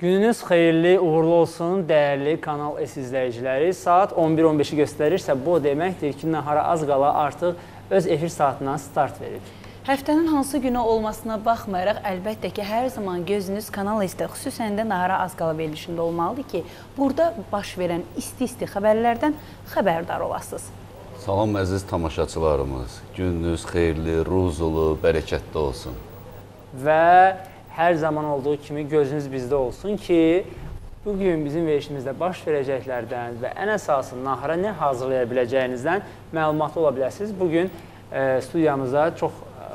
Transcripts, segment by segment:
Gününüz xeyirli, uğurlu olsun, dəyərli Kanal S izləyiciləri. Saat 11:15-i göstərirsə, bu deməkdir ki, nahara az qala artıq öz efir saatına start verib. Həftənin hansı günü olmasına baxmayaraq, əlbəttə ki, hər zaman gözünüz Kanal S-də, xüsusən də nahara az qala verilişində olmalıdır ki, burada baş verən isti-isti xəbərlərdən xəbərdar olasınız. Salam əziz tamaşaçılarımız. Gününüz xeyirli, ruzulu, bərəkətli olsun. Və hər zaman olduğu kimi gözünüz bizdə olsun ki, bu gün bizim verilişimizdə baş verəcəklərdən və ən əsası nahara nə hazırlaya biləcəyinizdən məlumatlı ola bilərsiniz. Bu gün e, studiyamızda çox e,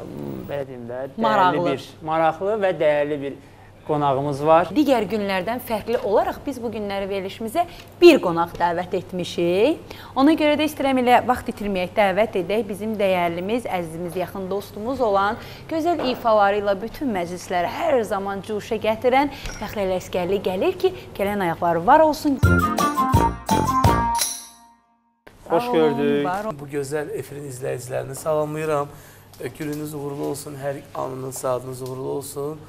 belə deyim də, dəyərli Maraqlı. bir, maraqlı və dəyərli bir qonağımız var. Digər günlərdən fərqli olaraq biz bu günləri verilişimizə bir qonaq dəvət etmişik. Ona görə də istəyirəm elə vaxt itirməyək, dəvət edək bizim dəyərlimiz, əzizimiz, yaxın dostumuz olan, gözəl ifaları ilə bütün məclisləri hər zaman cuşa gətirən Fəxri Ələsgərli gəlir ki, gələn ayaqları var olsun. Xoş gördük. Bu gözəl efirin izləyicilərini salamlayıram. Gününüz uğurlu olsun, hər anınız, saatınız uğurlu olsun.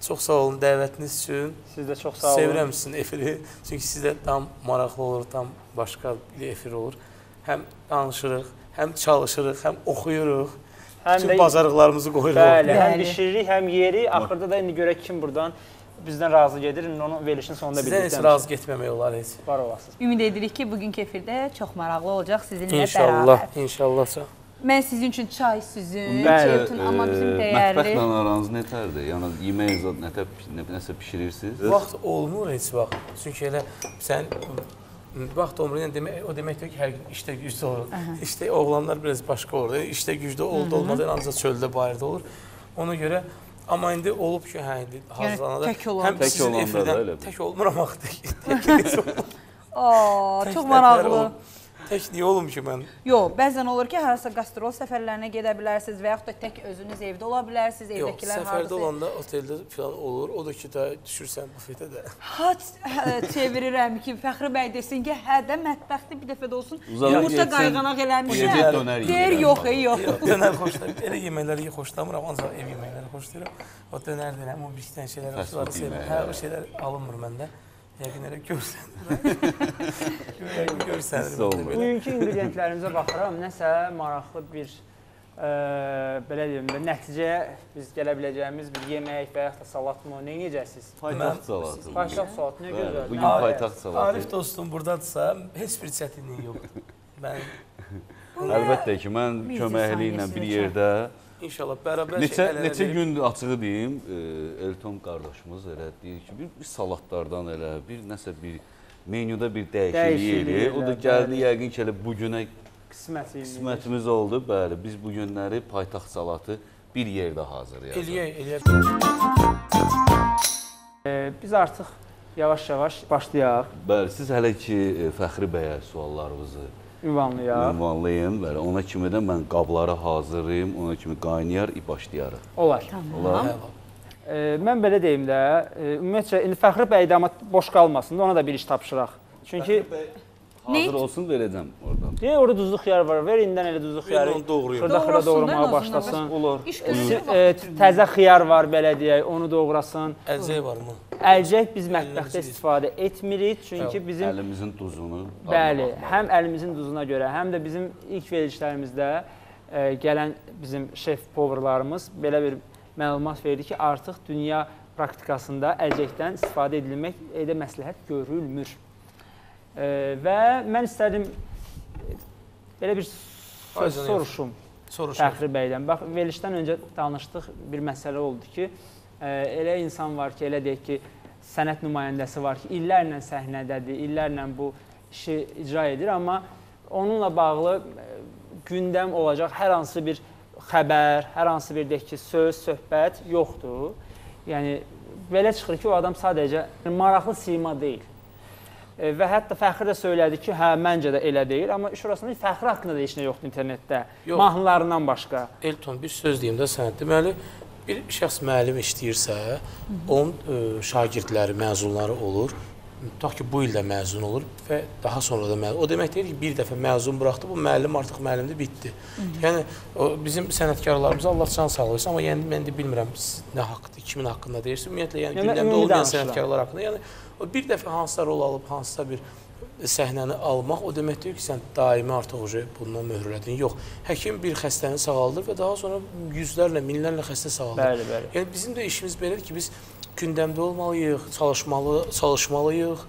Çox sağ olun dəvətiniz üçün. Siz də çox sağ olun. Sevirəm sizin efiri. Çünki sizdə tam maraqlı olur, tam başqa bir efir olur. Həm danışırıq, həm çalışırıq, həm oxuyuruq. Həm Bütün də bacarıqlarımızı qoyuruq. Bəli, həm Bəli. bişiririk, həm yeri. Axırda da indi görək kim burdan bizdən razı gedir. İndi onu verilişin sonunda Sizdən heç razı getməmək olar heç. Var olasınız. Ümid edirik ki, bugünkü efirdə çox maraqlı olacaq sizinlə İnşallah, bərabər. inşallah. sağ- Mən sizin üçün çay süzüm, çörtün, amma bizim dəyərli Mətbəxlə aranız nətərdir? Yəni yemək zad nətər nə, nəsə bişirirsiniz? Vaxt olmur heç vaxt. Çünki elə sən vaxt olmur. Yəni demək o deməkdir ki, hər gün işdə gücdə olur. İşdə oğlanlar biraz başqa olur. İşdə gücdə oldu olmadı ancaq çöldə bayırda olur. Ona görə amma indi olub ki, hə indi hazırlananda tək olanda. həm Tək sizin olanda da elə. tək olmuram axı tək. Tək çox maraqlı. Tək niyə olum ki mən? Yox, bəzən olur ki, harasa qastrol səfərlərinə gedə bilərsiniz və yaxud da tək özünüz evdə ola bilərsiniz, Yox, evdəkilər səfərdə olanda oteldə falan olur. O da ki də düşürsən bufetə də. Ha hə, çevirirəm ki, Fəxri bəy desin ki, hə də mətbəxdə bir dəfə də olsun yumurta qayğanaq eləmişəm. Deyir yox, yox. Yox, dönər xoşlayıram. Elə yeməkləri xoşlamıram, ancaq ev yeməkləri xoşlayıram. O dönər deyirəm, o bir dənə şeylər o şeylər alınmır məndə. Yəqin elə görsən. Görsən, görsən. Hiss olunur. Bugünkü ingredientlərimizə baxıram, nəsə maraqlı bir ə, belə deyim də nəticəyə biz gələ biləcəyimiz bir yemək və yaxud da salat mı, nə yeyəcəksiniz? Paytaxt salatı. Paytaxt salatı nə gözəl. bugün Nə- paytaxt salatı. Arif dostum burdadırsa, heç bir çətinlik yoxdur. Mən Əlbəttə ki, mən köməkliyi ilə bir yerdə inşallah bərabər neçə şey neçə verib- gün açığı deyim, e, Elton qardaşımız elə deyir ki, bir, bir salatlardan elə bir nəsə bir menyuda bir dəyişiklik eləyir. O da elə, gəldi bəli. yəqin ki, elə bu günə qismət qismətimiz oldu. Bəli, biz bu günləri paytaxt salatı bir yerdə hazırlayacağıq. eləyək, eləyək. Ə, Biz artıq yavaş-yavaş başlayaq, Bəli, siz hələ ki e, Fəxri bəyə suallarınızı ünvanlayaq. ünvanlayın. Bəli, ona kimi də mən qabları hazırlayım, ona kimi qaynayar, i başlayarıq. Olar. Olar. Ə, Mən belə deyim də, ə, ümumiyyətcə indi Fəxri bəy də amma boş qalmasın da ona da bir iş tapşıraq. Çünki Hazır olsun verəcəm oradan. Deyə orada duzlu xiyar var. Ver indidən elə duzlu xiyarı. onu doğrayım. Xırda-xırda Doğrasın da en doğramağa başlasın. Olar. İş görürsə ə, Təzə xiyar var belə deyək, onu doğrasın. Əlcək varmı? Əlcək biz mətbəxdə istifadə etmirik, çünki bizim Əlimizin duzunu. bəli, həm əlimizin duzuna görə, həm də bizim ilk verilişlərimizdə ə, gələn bizim şef powerlarımız belə bir məlumat verdi ki, artıq dünya praktikasında əlcəkdən istifadə edilmək edə məsləhət görülmür. Və mən istədim belə bir söz soruşum. Soruşaq. Fəxri bəydən. Bax, verilişdən öncə danışdıq, bir məsələ oldu ki, ə, elə insan var ki, elə deyək ki, sənət nümayəndəsi var ki, illərlə səhnədədir, illərlə bu işi icra edir, amma onunla bağlı ə, gündəm olacaq hər hansı bir xəbər, hər hansı bir deyək ki, söz, söhbət yoxdur. Yəni belə çıxır ki, o adam sadəcə maraqlı sima deyil. E, Və hətta Fəxri də söylədi ki, hə, məncə də elə deyil, amma şurasında Fəxri haqqında da heç nə yoxdur internetdə. Yox. Mahnılarından başqa. Elton bir söz deyim də sənə. Deməli, bir şəxs müəllim işləyirsə, onun ə, şagirdləri, məzunları olur. tutaq ki, bu ildə məzun olur və daha sonra da məzun. O demək deyil ki, bir dəfə məzun buraxdı, bu müəllim artıq müəllimdir, bitdi. Yəni o bizim sənətkarlarımıza Allah can sağlığı versin, amma yəni mən də bilmirəm nə haqqında, kimin haqqında deyirsiniz. Ümumiyyətlə yəni Yəni, gündəmdə olmayan sənətkarlar haqqında. Yəni o bir dəfə hansısa rol alıb, hansısa bir səhnəni almaq o demək deyil ki, sən daimi artıq uje bundan möhürlədin. Yox. Həkim bir xəstəni sağaldır və daha sonra yüzlərlə, minlərlə xəstə sağaldır. Bəli, bəli. Yəni bizim də işimiz belədir ki, biz gündəmdə olmalıyıq, çalışmalı, çalışmalıyıq,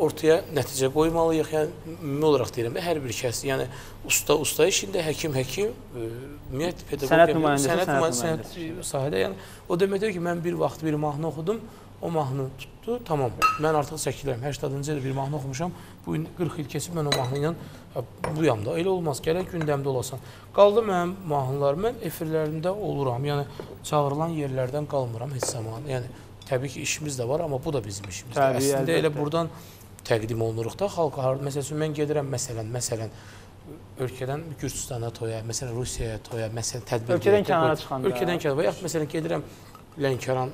ortaya nəticə qoymalıyıq. Yəni ümumi olaraq deyirəm, hər bir kəs, yəni usta usta işində, həkim həkim, e, ümumiyyətlə pedaqoq, Sənət nümayəndəsi, sənət nümayəndəsi, sahədə, yəni o deməkdir ki, mən bir vaxt bir mahnı oxudum, o mahnı tutdu, tamam. Mən artıq çəkilirəm. 80-cı ildə bir mahnı oxumuşam. Bu gün 40 il keçib mən o mahnı ilə ha, buyam da. Elə olmaz. Gərək gündəmdə olasan. Qaldı mənim mahnılar. Mən efirlərində oluram. Yəni çağırılan yerlərdən qalmıram heç zaman. Yəni təbii ki, işimiz də var, amma bu da bizim işimizdir. Təbii, Əslində elə əlbəttə. buradan təqdim olunuruq da xalqa. Məsəl üçün mən gedirəm məsələn, məsələn ölkədən Gürcüstana toya, məsələn Rusiyaya toya, məsələn tədbir Ölkədən kənara çıxanda. Ölkədən kənara və yaxud məsələn gedirəm Lənkəran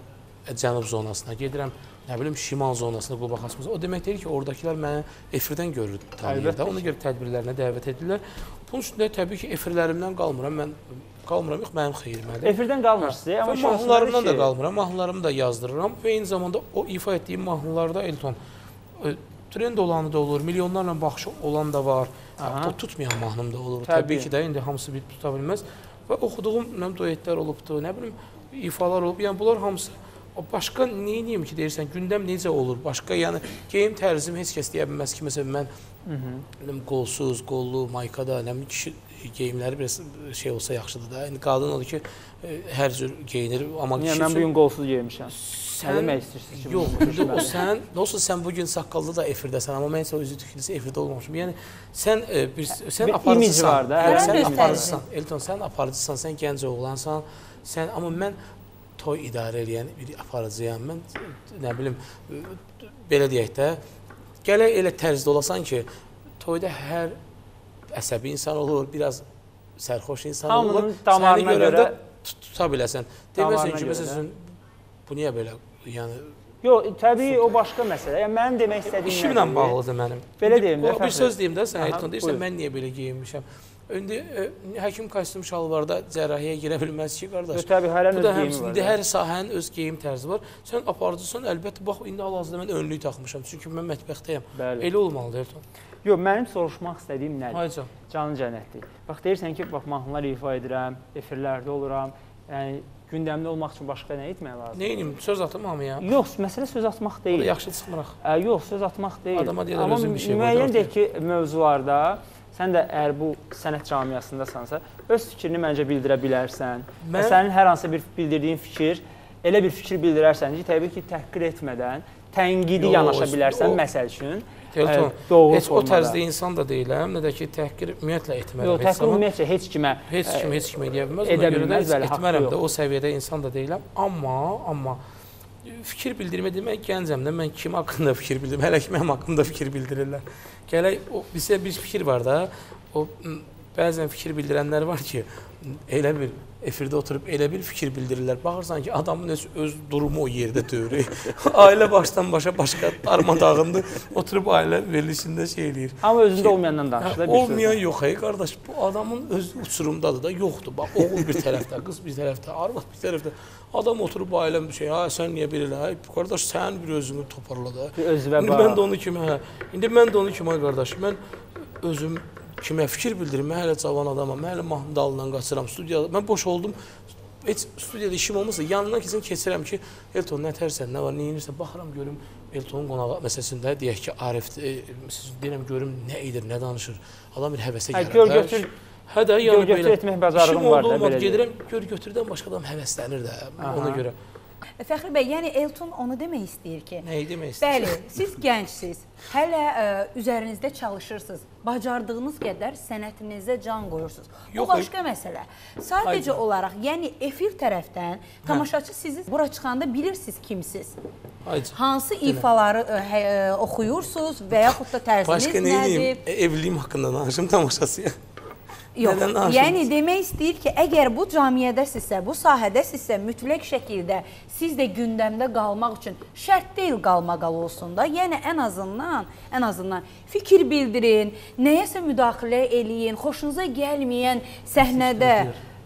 cənub zonasına, gedirəm nə bilim şimal zonasına Quba xasımıza. O demək deyil ki, oradakılar məni efirdən görür, tanıyır da. Ona görə tədbirlərinə dəvət edirlər. Bunun üstündə təbii ki, efirlərimdən qalmıram. Mən qalmıram, yox mənim xeyrimədir. Efirdən qalmırsınız, amma Və şöyle mahnılarımdan da ki, qalmıram. Mahnılarımı da yazdırıram və eyni zamanda o ifa etdiyim mahnılarda Elton e, trend olanı da olur, milyonlarla baxışı olan da var. Aha. O tutmayan mahnım da olur. Təbii. Təbii ki də indi hamısı bir tuta bilməz. Və oxuduğum nə duetlər olubdu, nə bilim ifalar olub. Yəni bunlar hamısı başqa nə edeyim ki deyirsən, gündəm necə olur? Başqa yəni geyim tərzim heç kəs deyə bilməz ki, məsələn mən nə bilim qolsuz, qollu, maykada, nə bilim kişi geyimləri biraz şey olsa yaxşıdır da. İndi qadın odur ki, e, hər cür geyinir, amma Niyə kişi mən üçün- bu gün qolsuz geymişəm? Nə Sən demək istəyirsiniz ki? Yox, indi o sən, olsa sən bu gün saqqallı da efirdəsən, amma mən isə özü tükülüsü efirdə olmamışam. Yəni sən e, bir sən aparıcısan. var da, Hə, hər sən aparıcısan. Elton sən aparıcısan, sən gənc oğlansan. Sən amma mən toy idarə edən bir aparıcıyam. Mən nə bilim belə deyək də gələk elə tərzdə olasan ki, toyda hər əsəbi insan olur, biraz sərxoş insan olur. Hamının damarına Səni görəndə görə- tut- tuta biləsən. Deməsən ki, məsələn bu niyə belə? Yəni Yox, təbii o başqa məsələ. Yəni mənim demək istədiyim İşimlə bağlıdır mənim. Belə deyim də, Bir söz deyim də sən Ayrton deyirsən mən niyə belə geyinmişəm. İndi e, həkim kostyum şalvarda cərrahiyə girə bilməz ki, qardaş. Təbii hərənin öz geyimi var. indi hər sahənin öz geyim tərzi var. Sən aparıcısan, əlbəttə bax indi hal-hazırda mən önlük taxmışam. Çünki mən mətbəxdəyəm. Bəli. Elə olmalıdır Ayrton. Yox, mənim soruşmaq istədiyim nədir? Haycan. Canı cənnətdir. Bax deyirsən ki, bax mahnılar ifa edirəm, efirlərdə oluram. Yəni gündəmdə olmaq üçün başqa nə etmək lazımdır? Nə edim? Söz atım hamıya. Yox, məsələ söz atmaq deyil. yaxşı çıxmırıq. Ə, yox, söz atmaq deyil. Adama deyirlər, Amma özün bir şey müəyyən deyək ki, mövzularda sən də əgər bu sənət camiasındasansa, öz fikrini məncə bildirə bilərsən. Və Mən- sənin hər hansı bir bildirdiyin fikir elə bir fikir bildirərsən ki, təbii ki, təhqir etmədən tənqidi Yox, yanaşa o- bilərsən o- məsəl üçün. Elton, doğru heç o formada. tərzdə insan da deyiləm, nə də ki təhqir ümumiyyətlə etmərəm. Yox, təhqir ümumiyyətlə heç kimə Heç ə, kim heç kimə deyə bilməz. edə Ona görə də etmərəm də o səviyyədə insan da deyiləm. Amma amma fikir bildirmə demək gəncəm də mən kim haqqında fikir bildirim? Hələ ki mənim haqqımda fikir bildirirlər. Gələk o bizə bir fikir var da. O m, bəzən fikir bildirənlər var ki, m, elə bir efirdə oturub elə bir fikir bildirirlər. Baxırsan ki, adamın öz, öz durumu o yerdə deyir. ailə başdan başa başqa darmadağındır. Oturub ailə verilişində şey eləyir. amma özündə olmayandan danışır da olmayan söz. yox ey qardaş. Bu adamın öz uçurumdadır da, yoxdur. Bax, oğul bir tərəfdə, qız bir tərəfdə, arvad bir tərəfdə. Adam oturub ailəm bir şey, ha sən niyə belə elə? Ay qardaş sən bir özünü toparla da. Özünə İndi bax. mən də onu kimi, hə. İndi mən də onu kimi qardaş. Mən özüm kimə fikir bildirim. Mən hələ cavan adamam. Mən hələ mahnı dalından qaçıram studiyada. Mən boş oldum. Heç studiyada işim olmasa yanından keçən keçirəm ki, Elton nə tərsən, nə var, nə edirsən, baxıram görüm Eltonun qonağı məsələsində deyək ki, Arif e, deyirəm görüm nə edir, nə danışır. Adam bir həvəsə Hə, gəlir. gör də. götür Hə də yəni gör götür belə. etmək bacarığın İşim var da belə. gedirəm, gör götürdən başqa adam həvəslənir də Aha. ona görə. Fəxri bəy, yəni Elton onu demək istəyir ki, Nə demək Bəli, istəyirsən? siz gəncsiniz. Hələ ə, üzərinizdə çalışırsınız. Bacardığınız qədər sənətinizə can qoyursunuz. Bu Yox, başqa məsələ. Sadəcə Hayır. olaraq, yəni efir tərəfdən tamaşaçı sizi bura çıxanda bilirsiniz kimsiz. Hayca. Hansı ifaları ə, hə, oxuyursunuz və yaxud da tərziniz Başqa nə edeyim? nədir? E, evliliyim haqqında danışım tamaşasıya. Yox, yəni demək istəyir ki, əgər bu cəmiyyədəsinizsə, bu sahədəsinizsə, mütləq şəkildə siz də gündəmdə qalmaq üçün şərt deyil qalmaqal olsun da. Yəni ən azından, ən azından fikir bildirin, nəyəsə müdaxilə eləyin, xoşunuza gəlməyən səhnədə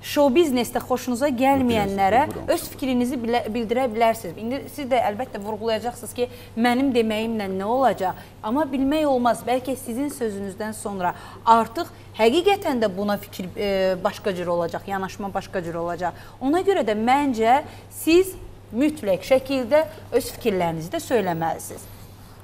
Show biznesdə xoşunuza gəlməyənlərə öz fikrinizi bildirə bilərsiniz. İndi siz də əlbəttə vurğulayacaqsınız ki, mənim deməyimlə nə olacaq? Amma bilmək olmaz. Bəlkə sizin sözünüzdən sonra artıq həqiqətən də buna fikir e, başqa cür olacaq, yanaşma başqa cür olacaq. Ona görə də məncə siz mütləq şəkildə öz fikirlərinizi də söyləməlisiniz.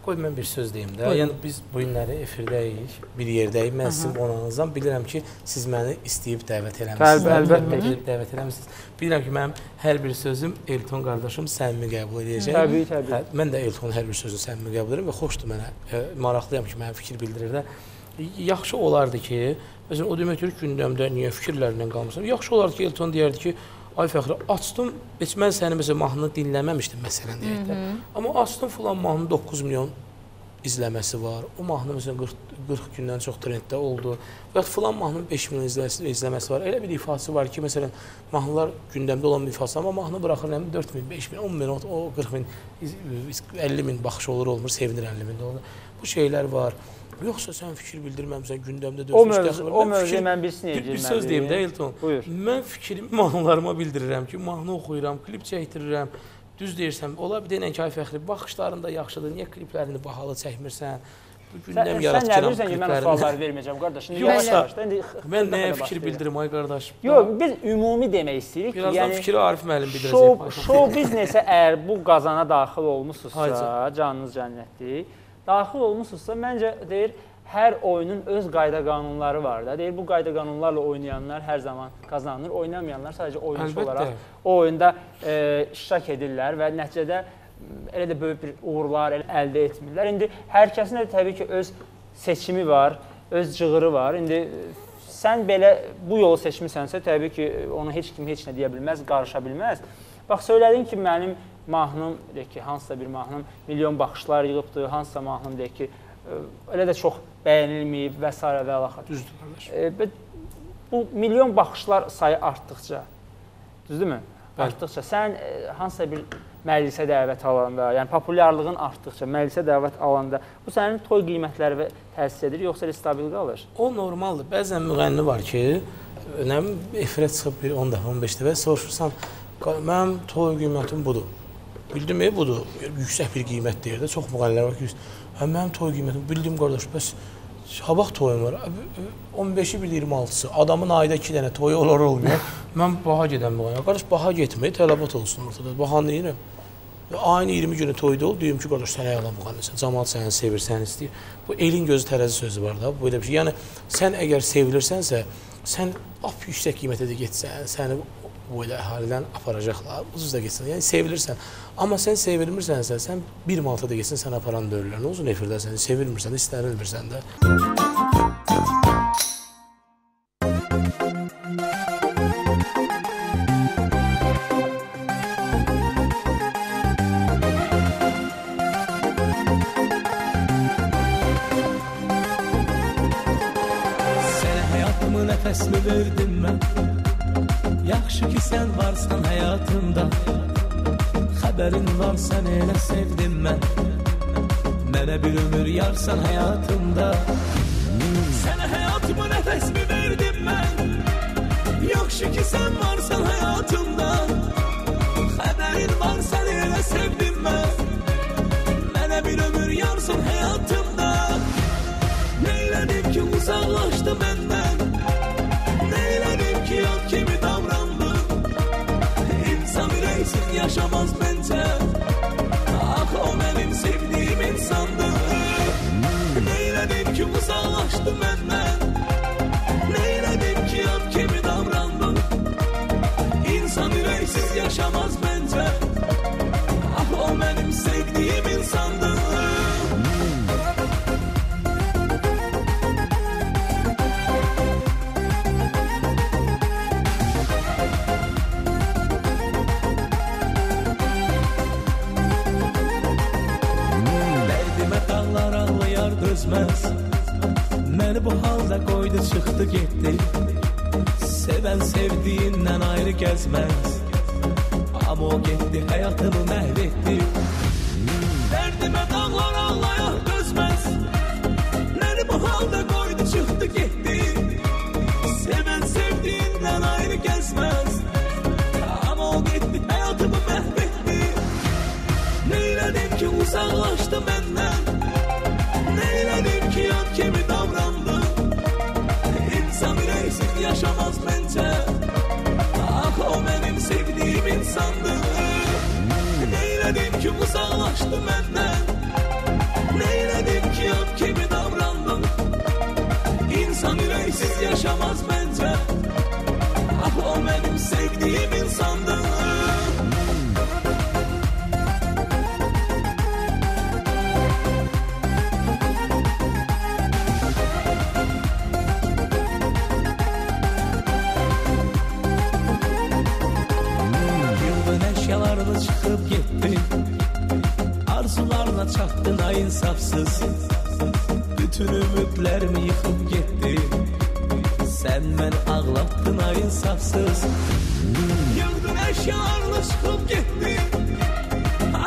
Qoy mən bir söz deyim də. Yəni biz bu günləri efirdəyik, bir yerdəyik. Mən sizin qonağınızam. Bilirəm ki, siz məni istəyib dəvət eləmisiniz. Əlbə- əlbəttə ki. Dəvət eləmisiniz. Bilirəm ki, mənim hər bir sözüm Elton qardaşım səmimi qəbul edəcək. Təbii, təbii. Hə, mən də Eltonun hər bir sözünü səmimi qəbul edirəm və xoşdur mənə. E, maraqlıyam ki, mənim fikir bildirir də. Yaxşı olardı ki, məsələn o deməkdir ki, gündəmdə niyə fikirlərlə qalmısan? Yaxşı olardı ki, Elton deyərdi ki, Ay Fəxri, açdım, heç mən sənin məsələn mahnını dinləməmişdim məsələn deyək də. Amma açdım filan mahnının 9 milyon izləməsi var. O mahnı məsələn 40, 40 gündən çox trenddə oldu. Və ya filan mahnının 5 milyon izləməsi, izləməsi var. Elə bir ifası var ki, məsələn, mahnılar gündəmdə olan bir ifası, amma mahnı buraxır nə bilim 4 min, 5 min, 10 min, o o 40 min, iz- 50 min baxış olur, olmur, sevinir 50 min də olur. Bu şeylər var. Yoxsa sən fikir bildirməmisən, gündəmdə dözmüş mövzu, o mövzuya mən bir, deyəcəm. bir söz deyim də Elton. Buyur. Mən fikrimi mahnılarıma bildirirəm ki, mahnı oxuyuram, klip çəkdirirəm. Düz deyirsən, ola bir denən ki, ay Fəxri, baxışların da yaxşıdır. Niyə kliplərini bahalı çəkmirsən? Bu gündəm sən nə yaradıcıram bilirsən ki, mən o kliplərini. sualları verməyəcəm qardaş. İndi Mən nəyə fikir bildirim ay qardaş? Yox, biz ümumi demək istəyirik ki, Birazdan yəni fikri Arif müəllim bildirəcək. show biznesə əgər bu qazana daxil olmusunuzsa, Hayca. canınız cənnətdir. Daxil olmusunuzsa, məncə deyir hər oyunun öz qayda qanunları var da. Deyir bu qayda qanunlarla oynayanlar hər zaman qazanır, oynamayanlar sadəcə oyunçu Əlbəttə. olaraq o oyunda e, iştirak edirlər və nəticədə elə də böyük bir uğurlar əldə etmirlər. İndi hər kəsin də təbii ki öz seçimi var, öz cığırı var. İndi e, sən belə bu yolu seçmisənsə, təbii ki onu heç kim heç nə deyə bilməz, qarışa bilməz. Bax söylədin ki, mənim mahnım, deyək ki, hansısa bir mahnım milyon baxışlar yığıbdı, hansısa mahnım deyək ki, e, elə də çox bəyənilməyib və s. və ilaxır. Düzdür qardaş. E, və bu milyon baxışlar sayı artdıqca, düzdürmü? Artdıqca sən e, hansısa bir məclisə dəvət alanda, yəni populyarlığın artdıqca, məclisə dəvət alanda bu sənin toy qiymətlərinə təsir edir, yoxsa elə stabil qalır? O normaldır. Bəzən müğənni var ki, nə bilim, efirə çıxıb bir 10 dəfə, 15 dəfə soruşursan, "Qa- mənim toy qiymətim budur. Bildim e budur. Yüksək bir qiymət deyir də. Çox müğənnilər var ki, hə mənim toy qiymətim bildim qardaş, bəs Sabah toyum var. Abi, 15-i bir 26-sı. Adamın ayda 2 dənə toyu olar olmuyor. Mən baha gedən müğənni. Qardaş baha getməyi tələbat olsun ortada. Baha deyirəm. Ayın 20 günü toyda ol, deyim ki, qardaş sənə yalan müğənnisən. Cəmaət səni sevir, səni istəyir. Bu elin gözü tərəzi sözü var da, bu elə bir şey. Yəni sən əgər sevilirsənsə, sən lap yüksək qiymətə də getsən, səni bu elə əhalidən aparacaqlar. Ucuz da getsən. Yəni sevilirsən. Amma sən sevilmirsənsə, sən bir manata da getsən səni aparan döyürlər. Nə uzun efirdəsən, sevilmirsən, istənilmirsən də. Sənə सुनाया तुम Halda qoydu çıxdı getdi Sevən sevdiyindən ayrı gəzməz Amma o getdi həyatımı məhv sevdiyim insandı Neylədim ki uzaqlaşdı məndən Neylədim ki yad kimi davrandım? İnsan ürəksiz yaşamaz məncə Ah o mənim sevdiyim insandı insafsız. Bütün ümidlərimi yıxıb getdi Sən məni ağlatdın ay insafsız. Yıldın əşyalarını çıxıb getdi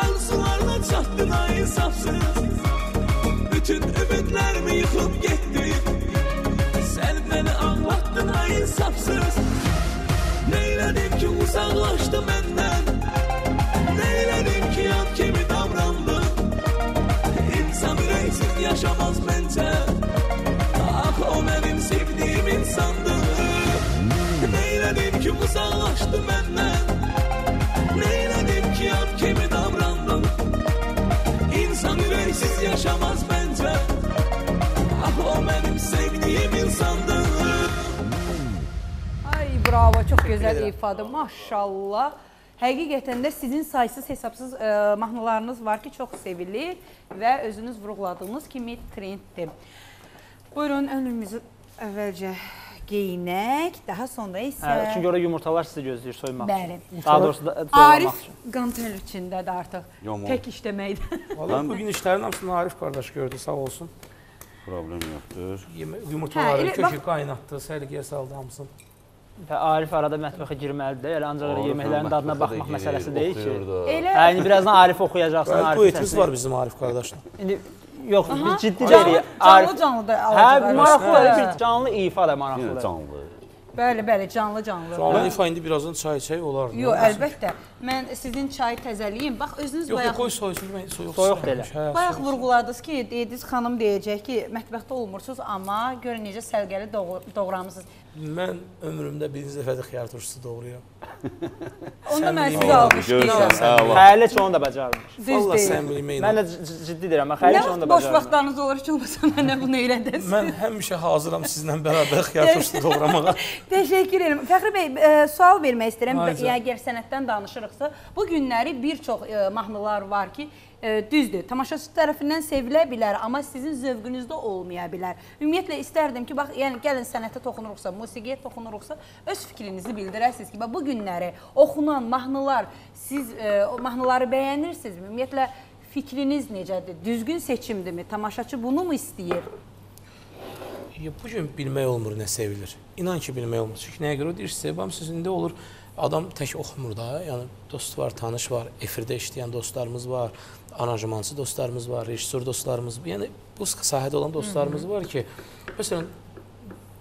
Arzularına çatdın ay insafsız. Bütün ümidlərimi yıxıb getdi Sən məni ağlatdın ay insafsız. Neylədim ki uzaqlaşdı məndən yaşamaz məncə Ah o mənim sevdiyim insandı. Neylədim ki uzaqlaşdı məndən Neylədim ki yad kimi davrandım? İnsan ürəksiz yaşamaz məncə Ah o mənim sevdiyim insandı. Ay bravo, çox gözəl ifadə. Maşallah. Həqiqətən də sizin saysız hesabsız ə, mahnılarınız var ki, çox sevilir və özünüz vurğuladığınız kimi trenddir. Buyurun önümüzü əvvəlcə geyinək, daha sonra isə Hə, çünki ora yumurtalar sizi gözləyir soymaq Bəli. üçün. Daha doğrusu da Arif üçün. qantel içindədir artıq. Yaman. Tək işləməkdə. Valla bugün işlərin hamısını Arif qardaş gördü, sağ olsun. Problem yoxdur. Yumurtaları Hə, kökü qaynatdı, səliqəyə saldı hamısını. Və Arif arada mətbəxə girməlidir. Elə ancaq Arif yeməklərin dadına baxmaq məsələsi deyil ki. Elə Hə, indi birazdan Arif oxuyacaqsan, Arif duetimiz var bizim Arif qardaşla. İndi yox, biz ciddi canlı, deyirik. canlı Arif canlı da Hə, alacaqlar. maraqlıdır. Hə. Bir canlı ifa da maraqlıdır. canlı. Bəli, bəli, canlı canlı. Sonra ifa indi birazdan çay içək olar. Yox, əlbəttə. Mən sizin çayı təzəliyim. Bax özünüz bayaq yox, qoy soysun, mən soyuq. Soyuq deyil. Hə, bayaq vurğuladınız ki, dediniz xanım deyəcək ki, mətbəxdə olmursunuz, amma görün necə sərgəli doğ- doğramısınız. Mən ömrümdə birinci dəfədir xiyar turşusu doğrayıram. Onda mən sizə bilmirəm. alqışlayıram. Görürsən, əla. Xəyal heç onu da bacarmır. Düz Valla sən bilməyinə. Mən də ciddi deyirəm, xəyal Nə heç onu da vaxt boş bacarmır. vaxtlarınız olur ki, olmasa mənə bunu öyrədəsiniz. Mən həmişə hazıram sizlə bərabər xiyar turşusu doğramağa. Təşəkkür edirəm. Fəxri bəy, e, sual vermək istəyirəm. Yəni əgər sənətdən danışırıqsa, bu günləri bir çox e, mahnılar var ki, e, düzdür, tamaşaçı tərəfindən sevilə bilər, amma sizin zövqünüzdə olmaya bilər. Ümumiyyətlə istərdim ki, bax, yəni gəlin sənətə toxunuruqsa, musiqiyə toxunuruqsa, öz fikrinizi bildirəsiniz ki, bax bu günləri oxunan mahnılar, siz e, o mahnıları bəyənirsinizmi? Ümumiyyətlə fikriniz necədir? Düzgün seçimdirmi? Tamaşaçı bunu mu istəyir? Bu gün bilmək olmur nə sevilir. İnan ki, bilmək olmur. Çünki nəyə görə o deyir, sevəm sözündə olur. Adam tək oxumur da, yəni dost var, tanış var, efirdə işləyən dostlarımız var, aranjmançı dostlarımız var, rejissor dostlarımız, yəni bu sahədə olan dostlarımız var ki, məsələn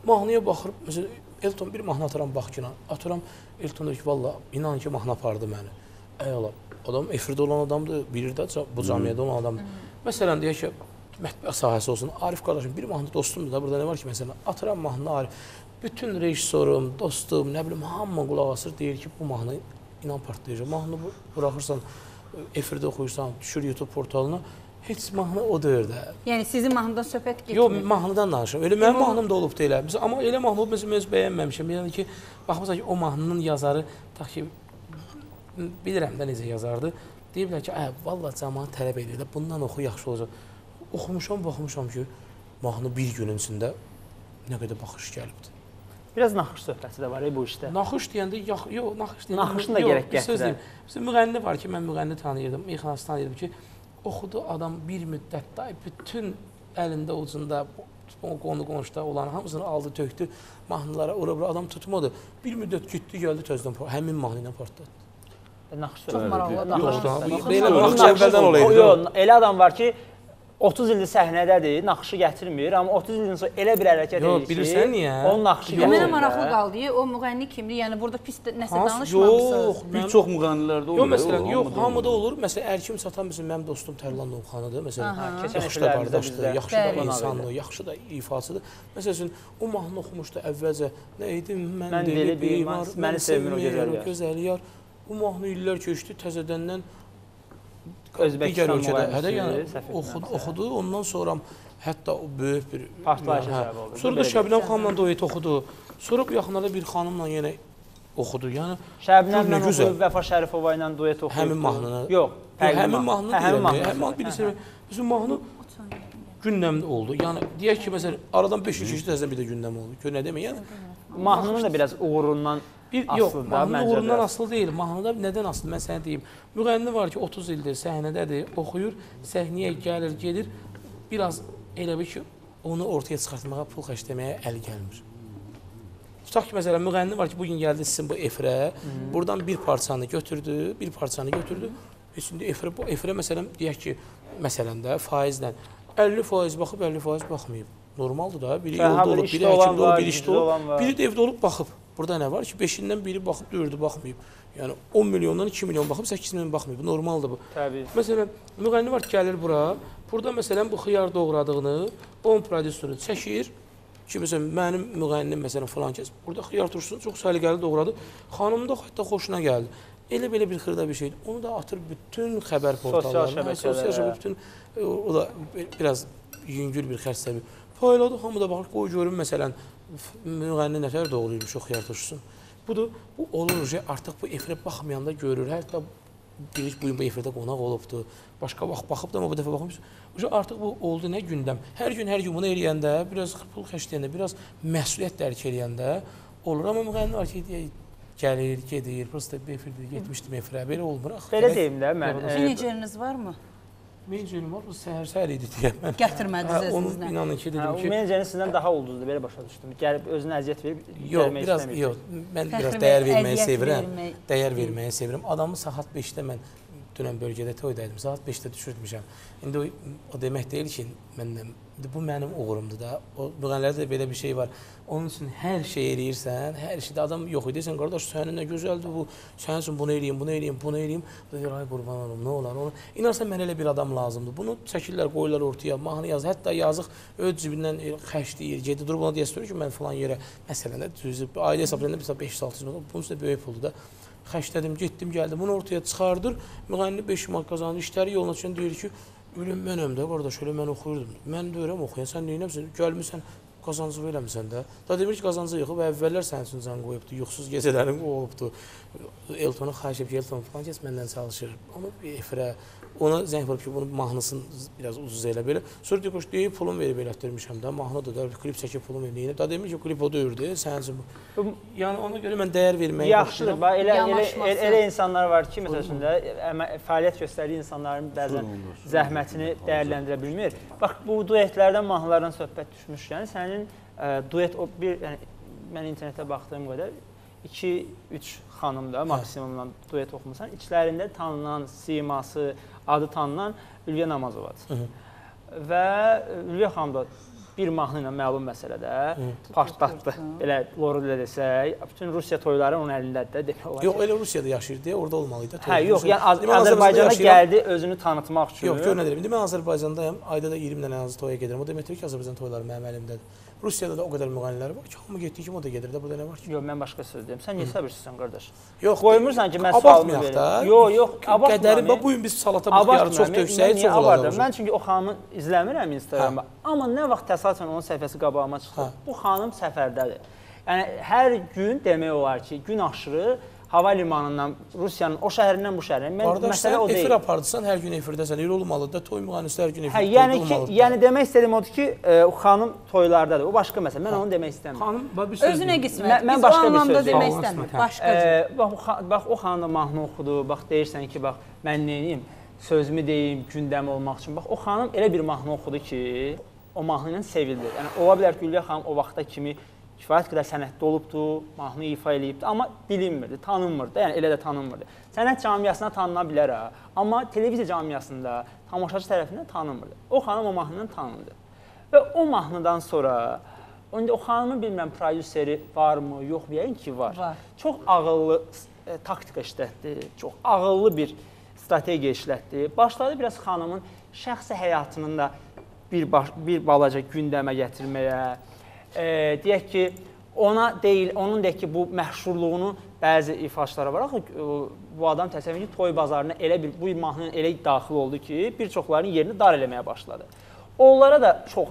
mahnıya baxır, məsələn Elton bir mahnı atıram bax ki, atıram Elton deyir ki, valla inan ki, mahnı apardı məni. Əyala, adam efirdə olan adamdır, bilir də bu cəmiyyətdə olan adamdır. Məsələn deyək ki, mətbəx sahəsi olsun. Arif qardaşım bir mahnı dostumdur da, burada nə var ki, məsələn, atıram mahnı Arif. Bütün rejissorum, dostum, nə bilim, hamı qulaq asır, deyir ki, bu mahnı inan partlayacaq. Mahnı bu buraxırsan, efirdə oxuyursan, düşür YouTube portalına, heç mahnı o deyir də. Yəni sizin mahnıdan söhbət getmir. Yox, mahnıdan danışıram. Elə mənim mahnım da olub da elə. Məsələn, amma elə mahnı olub, məsələn, öz bəyənməmişəm. Yəni ki, baxmısan ki, o mahnının yazarı ta ki bilirəm də necə yazardı. Deyiblər ki, "Ə, vallah cəmaət tələb edir də, bundan oxu yaxşı olacaq." Oxumuşam, baxmışam ki, mahnı bir günün içində nə qədər baxış gəlibdi. Biraz naxış söhbəti də var e, bu işdə. Naxış deyəndə yox, yox, naxış deyəndə Naxışını da yox, gərək gətirə. deyim. Məsələn, müğənni var ki, mən müğənni tanıyırdım, meyxanası tanıyırdım ki, oxudu adam bir müddətdə bütün əlində ucunda o qonu qonşuda olan hamısını aldı, tökdü mahnılara, ora bura adam tutmadı. Bir müddət getdi, gəldi tezdən həmin mahnı ilə partladı. Naxış Çox maraqlı. Naxış. belə naxış əvvəldən olaydı. Yox, elə adam var ki 30 ildir səhnədədir, naxışı gətirmir, amma 30 ildən sonra elə bir hərəkət edir ki, bilirsən niyə? onun naxışı gətirir. Mənə maraqlı qaldı. O müğənni kimdir? Yəni burada pis nəsə danışmamısınız. Yox, Bir çox müğənnilərdə olur. Yox, məsələn, yox, hamıda olur. Məsələn, Ərkim Satan bizim mənim dostum Tərlan Novxanıdır. Məsələn, yaxşı da qardaşdır, yaxşı da insandır, yaxşı da ifaçıdır. Məsələn, o mahnı oxumuşdu əvvəlcə. Nə idim mən, Mən deli bemar, məni sevmir o gözəl o yar. Bu mahnı illər keçdi, təzədəndən digər ölkədə, hə də yəni oxudu, oxudu. Ondan sonra hətta o böyük bir Partlayışa hə. səbəb oldu. Sonra da Şəbnəm xanımla duet oxudu. Sonra bu yaxınlarda bir xanımla yenə oxudu. Yəni Şəbnəmlə oxuyub Vəfa Şərifova ilə duet oxuyub. Həmin mahnını. Yox, Yox, fərqli həmin mahnı Hə. Həmin mahnı bilirsən, bizim mahnı gündəmdə oldu. Yəni deyək ki, məsələn, aradan 5 il keçdi, təzədən bir də gündəm oldu. Gör nə demək? Yəni Mahnının da biraz uğurundan bir yox, mahnı də. asılı deyil. Mahnıda nədən asılı? Mən sənə deyim. Müğənni var ki, 30 ildir səhnədədir, oxuyur, səhnəyə gəlir, gedir. Biraz elə bir ki, onu ortaya çıxartmağa, pul xərcləməyə əli gəlmir. Tutaq ki, məsələn, müğənni var ki, bu gün gəldi sizin bu efirə, buradan bir parçanı götürdü, bir parçanı götürdü. İndi efirə, bu efirə məsələn, deyək ki, məsələn də faizlə 50% baxıb, 50% baxmayıb. Normaldır da, biri yolda olub, biri həkimdə olub, biri işdə olub, biri də evdə olub baxıb. Burada nə var ki, 5-indən biri baxıb, 4-ü baxmayıb. Yəni 10 milyondan 2 milyon baxıb, 8 milyon baxmayıb. Normaldır bu. təbii. Məsələn, müğənni var ki, gəlir bura. Burada məsələn bu xiyar doğradığını 10 prodüseri çəkir. Ki məsələn mənim müğənnim məsələn falan kəs burada xiyar turşusunu çox səliqəli doğradı. Xanım da hətta xoşuna gəldi. Elə belə bir xırda bir şeydir. Onu da atır bütün xəbər portallarına, sosial şəbəkələrə. şəbəkə bütün e, o, da biraz yüngül bir xərc təbii. Payladı, hamı da baxır, qoy görüm məsələn müğənni nətər doğrayırmış o xiyar turşusunu. Budur, bu olur ki, artıq bu efirə baxmayanda görür. Hətta bilir ki, bu gün bu efirdə qonaq olubdu. Başqa vaxt baxıb da amma bu dəfə baxmış. Artıq bu oldu nə gündəm. Hər gün hər gün bunu eləyəndə, biraz pul xərcləyəndə, biraz məsuliyyət dərk eləyəndə olur. Amma müğənni var ki, gəlir, gedir, prosta bir efirdə getmişdim efirə. Belə olmur axı. Belə deyim də mən. Meneceriniz varmı? Mencəlim var, bu səhər-səhər idi deyə mən. Gətirmədiniz Hə, onu özünüzlə. inanın ki, dedim o ki, menecerin sizdən daha ulduzdur, belə başa düşdüm. Gəlib özünə əziyyət verib Yox, gəlmək biraz istəmir. yox. Mən biraz dəyər verməyi sevirəm. Dəyər verməyi sevirəm. Adamı saat 5-də mən dünən bölgədə toydaydım. Saat 5-də düşürtmüşəm. İndi o, o demək deyil ki, məndən bu mənim uğurumdur da. O müğənnilərdə də belə bir şey var. Onun üçün hər şey eləyirsən, hər şeydə adam yox idi. Sən qardaş sənin nə gözəldir bu. Sənin üçün bunu eləyim, bunu eləyim, bunu eləyim. Deyir, ay qurban olum, nə olar, olar. İnanırsan mənə elə bir adam lazımdır. Bunu çəkirlər, qoyurlar ortaya, mahnı yaz. Hətta yazıq öz cibindən e, xərcləyir, gedir durub ona deyə söylür ki, mən falan yerə məsələn də düzüb ailə hesablayanda məsələn 500-600 min, bunun üçün də böyük puldur da. Xərclədim, getdim, gəldim. Bunu ortaya çıxardır. Müğənni 5 manat qazanır, işləri yoluna düşən deyir ki, ölüm mənəm də qardaş, elə mən oxuyurdum. Mən deyirəm oxuyan, sən neynəmsən? Gəlmisən qazancı verəmsən də. Da demir ki, qazancı və əvvəllər sənin üçün can qoyubdu, yuxusuz gecələrin olubdu. Eltonu xahiş edib, Elton falan kəs məndən çalışır. Onu efirə, ona zəng vurub ki, bunun mahnısını biraz ucuz elə belə. Sonra deyir, qoş, deyib pulum verib elətdirmişəm də, mahnı da da klip çəkib pulum eləyir. Da demir ki, klip o deyirdi, sənin üçün. Yəni ona görə mən dəyər verməyə Yaxşıdır. başlayıram. Bax elə elə, elə, elə insanlar var ki, məsələn də fəaliyyət göstərdiyi insanların bəzən zəhmətini dəyərləndirə bilmir. Bax bu duetlərdən, mahnılardan söhbət düşmüş. Yəni sənin ə, duet o bir yəni mən internetdə baxdığım qədər 2-3 xanım da maksimumla duet oxumusan. İçlərində tanınan, siması, adı tanınan Ülviyə Namazovadır. Hı -hı. Və Ülviyə xanım da bir mahnı ilə məlum məsələdə partlatdı. Belə loru ilə desək, bütün Rusiya toyları onun əlindədir də demək olar. Yox, elə Rusiyada yaşayır deyə orada olmalıydı. Hə, yox, yəni Azərbaycana gəldi özünü tanıtmaq üçün. Yox, gör nə deyirəm. İndi mən Azərbaycandayam. Ayda da 20 dənə az toya gedirəm. O deməkdir ki, Azərbaycan toyları mənim əlimdədir. Rusiyada da o qədər müğənnilər var ki, hamı getdiyi kimi o da gedir də. Burada nə var ki? Yox, mən başqa söz deyim. Sən niyə səbirsizsən qardaş? Yox, Qoymursan ki, mən sualımı abartmayaq verim. Yox, yox, abartmıram. Qədərim bax bu gün biz salata baxıyarıq, çox tövsiyə, çox olacaq. Mən çünki o xanımı izləmirəm Instagramda. Amma nə vaxt təsadüfən onun səhifəsi qabağıma çıxdı. Bu xanım səfərdədir. Yəni hər gün demək olar ki, gün aşırı hava limanından Rusiyanın o şəhərindən bu şəhərə. Mən Qardaş, məsələ o deyil. efir apardırsan, hər gün efirdəsən. Elə olmalıdır da, toy müğənnisi hər gün Hə, efirdə yəni ki, olmalıdır. yəni demək istədiyim odur ki, e, o xanım toylardadır. O başqa məsələ. Mən onu demək istəmirəm. Xanım, bax bir söz Özünə qismət. Mən- mən Biz başqa o bir anlamda söz demək. Hə. Başqa. E, bax, bax o xanım da mahnı oxudu. Bax deyirsən ki, bax mən nə edeyim? Sözümü deyim, gündəm olmaq üçün. Bax o xanım elə bir mahnı oxudu ki, o mahnı ilə sevildi. Yəni ola bilər ki, Gülya xanım o vaxta kimi kifayət qədər sənətli olubdu, mahnı ifa eləyibdi, amma bilinmirdi, tanınmırdı. Yəni elə də tanınmırdı. Sənət cəmiyyəsində tanına bilər amma televiziya cəmiyyəsində tamaşaçı tərəfindən tanınmırdı. O xanım o mahnı ilə tanındı. Və o mahnıdan sonra İndi o xanımın bilmirəm prodüseri varmı, yox, yəqin ki, var. Var. Çox ağıllı e, taktika işlətdi, çox ağıllı bir strategiya işlətdi. Başladı biraz xanımın şəxsi həyatının da bir baş, bir balaca gündəmə gətirməyə. E, deyək ki, ona deyil, onun deyək ki, bu məşhurluğunu bəzi ifaçılara var. Axı bu adam təsəvvür ki, toy bazarına elə bir bu mahnı elə daxil oldu ki, bir çoxlarının yerini dar eləməyə başladı. Onlara da çox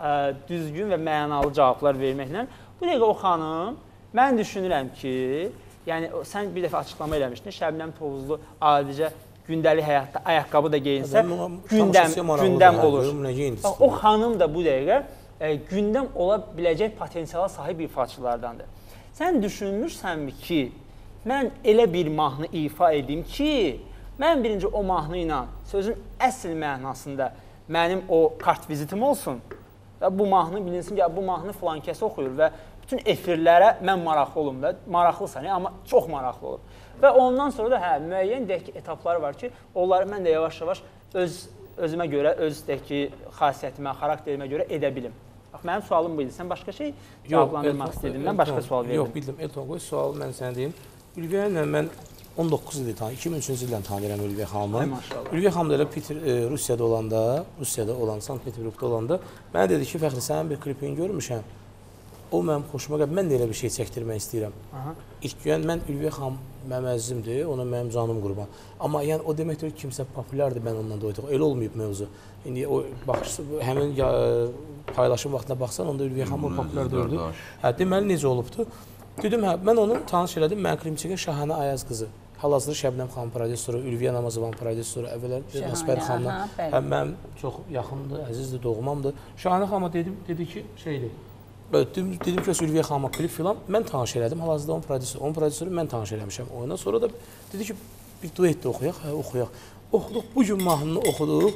ə, düzgün və mənalı cavablar verməklə bu dəqiqə o xanım mən düşünürəm ki, yəni sən bir dəfə açıqlama eləmişdin, Şəbnəm Tovuzlu adicə gündəlik həyatda ayaqqabı da geyinsə, gündəm gündəm olur. Bax, o xanım da bu dəqiqə ə, gündəm ola biləcək potensiala sahib ifaçılardandır. Sən düşünmürsənmi ki, mən elə bir mahnı ifa edim ki, mən birinci o mahnı ilə sözün əsl mənasında mənim o kart vizitim olsun və bu mahnı bilinsin ki, bu mahnı filan kəs oxuyur və bütün efirlərə mən maraqlı olum da, maraqlısan, ya, amma çox maraqlı olur. Və ondan sonra da hə, müəyyən deyək ki, etaplar var ki, onları mən də yavaş-yavaş öz özümə görə, öz deyək ki, xasiyyətimə, xarakterimə görə edə bilim. Bax mənim sualım bu idi. Sən başqa şey cavablandırmaq istədin. Mən başqa sual verdim. Yox, bildim. Elton qoy sualı mən sənə deyim. Ülviyə ilə mən 19 ildir tanıyıram. 2003-cü ildən tanıyıram Ülviyə xanımı. Ülviyə xanım da elə Peter e, Rusiyada olanda, Rusiyada olan, Sankt-Peterburqda olanda mənə dedi ki, Fəxri sənin bir klipini görmüşəm. O mənim xoşuma gəldi. Mən də elə bir şey çəkdirmək istəyirəm. Aha. İlk gün mən Ülviyə xanım mənim əzizimdir, ona mənim canım qurban. Amma yəni o demək deyil ki, kimsə populyardır, mən ondan doyduq. Elə olmayıb mövzu. İndi o baxışı həmin ya, paylaşım vaxtına baxsan, onda Ülviyə xanım populyar deyildi. Hə, deməli necə olubdu? Dedim, hə, mən onu tanış elədim. Mən klip çəkən Şahanə Ayaz qızı. Hal-hazırda Şəbnəm xanım prodüseri, Ülviyə Namazovan prodüseri, əvvəllər Nasbər xanımla. Həm mənim çox yaxındır, əzizdir, doğmamdır. Şahanə xanıma dedim, dedi ki, şeydir. Dedim, ki, Ülviyə xanıma klip filan mən tanış elədim. Hal-hazırda onun prodüseri, onun prodüseri mən tanış eləmişəm. Ondan sonra da dedi ki, bir duet də oxuyaq, hə, oxuyaq. Oxuduq, bu gün mahnını oxuduq.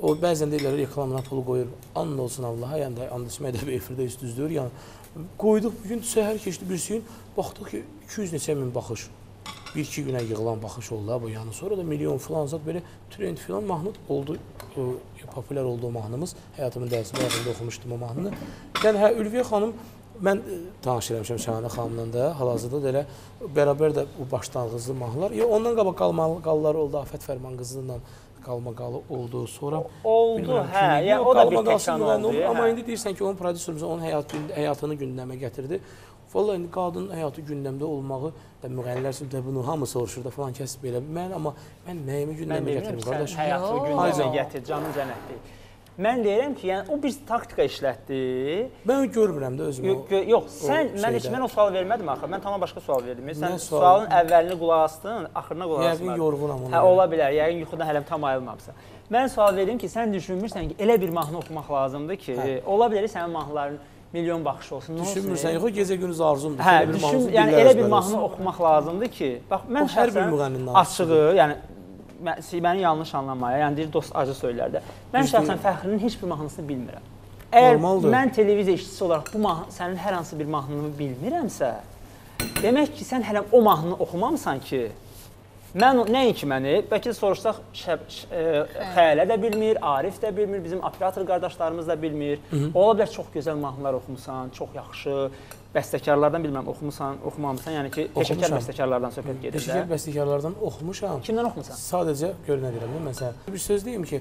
O bəzən deyirlər reklamına pul qoyur. And olsun Allaha, yəni and içmək də efirdə üst düzdür. Yəni qoyduq bu gün səhər keçdi bir gün, baxdıq ki 200 neçə min baxış. 1-2 günə yığılan baxış oldu bu yəni. Sonra da milyon filan zət belə trend filan mahnı oldu. Populyar oldu o mahnımız. Həyatımın dərsi bayağında oxumuşdum o mahnını. Yəni hə Ülviyə xanım mən e, tanış eləmişəm Şahanə xanımla da. Hal-hazırda da elə bərabər də bu başlanğıclı mahnılar. Ya ondan qabaq qalmalı qallar oldu Afət Fərman qızı ilə qalma qalı oldu. Sonra Oldu, Bilmirəm hə, yəni o da bir təkan oldu. Amma hə. indi deyirsən ki, onun prodüserimiz onun həyat həyatını gündəmə gətirdi. Valla indi qadının həyatı gündəmdə olmağı da müğənnilər üçün də bunu hamı soruşur da falan kəs belə. Mən amma mən nəyimi Mən gündəmə gətirim qardaş? həyatı Yox. gündəmə gətir, canın cənnətdir. Mən deyirəm ki, yəni o bir taktika işlətdi. Mən görmürəm də özümü. Yox, yox, sən mən heç mən o sual vermədim axı. Mən tamam başqa sual verdim. Sən sual? sualın əvvəlini qulaq asdın, axırına qulaq Yəqin asmadın. yorğunam ona. Hə, ola bilər. Yəqin yuxudan hələm tam ayılmamısan. Mən sual verdim ki, sən düşünmürsən ki, elə bir mahnı oxumaq lazımdır ki, Hə. ola bilər sənin mahnıların milyon baxış olsun. Düşünmürsən, yox, gecə gündüz arzumdur. Hə, Elə düşün, yəni elə bir mahnı olsun. oxumaq lazımdır ki, bax mən O hər bir müğənninin açığı, yəni məni yanlış anlamaya, yəni deyir dost acı söylər də. Mən şəxsən Fəxrinin heç bir mahnısını bilmirəm. Əgər Normaldır. mən televiziya işçisi olaraq bu mahnı, sənin hər hansı bir mahnını bilmirəmsə, demək ki, sən hələ o mahnını oxumamısan ki, mən nəinki məni, bəlkə soruşsaq Şəb, e, Xəyalə də bilmir, Arif də bilmir, bizim operator qardaşlarımız da bilmir. Ola bilər çox gözəl mahnılar oxumusan, çox yaxşı bəstəkarlardan bilmirəm oxumusan, oxumamısan, yəni ki, peşəkar bəstəkarlardan söhbət gedir Peşəkar də. bəstəkarlardan oxumuşam. Kimdən oxumusan? Sadəcə görünə deyirəm də məsələn. Bir söz deyim ki,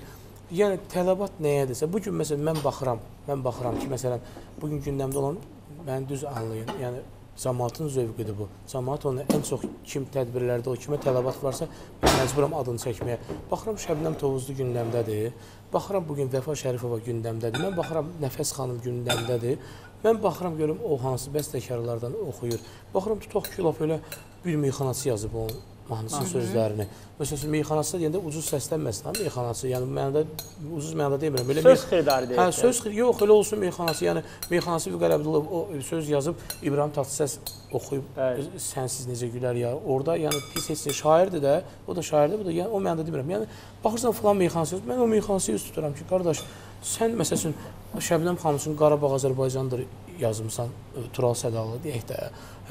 yəni tələbat nəyədirsə, bu gün məsələn mən baxıram, mən baxıram ki, məsələn, bu gün gündəmdə olan məni düz anlayın. Yəni cəmaatın zövqüdür bu. Cəmaat onu ən çox kim tədbirlərdə o kimə tələbat varsa, məcburam adını çəkməyə. Baxıram Şəbnəm Tovuzlu gündəmdədir. Baxıram bu gün Vəfa Şərifova gündəmdədir. Mən baxıram Nəfəs xanım gündəmdədir. Mən baxıram görüm o hansı bəstəkarlardan oxuyur. Baxıram tutaq ki, lap elə bir meyxanaçı yazıb onun mahnısının sözlərini. Məsələn, meyxanası deyəndə ucuz səslənməsin ha meyxanası. Yəni mənada ucuz mənada demirəm. Belə Söz xiridarı deyək Hə, söz xir- yox, elə olsun meyxanası. Yəni meyxanası Vüqar Əbdulov o söz yazıb İbrahim Tatlıses oxuyub Bəli. sənsiz necə gülər ya. Orda yəni pis heç şairdir də, o da şairdir, bu da yəni o mənada demirəm. Yəni baxırsan falan meyxanası, mən o meyxanasını üst tuturam ki, qardaş, sən məsələn Şəbnəm xanım üçün Qarabağ Azərbaycandır yazmısan, ə, Tural Sədalı deyək də.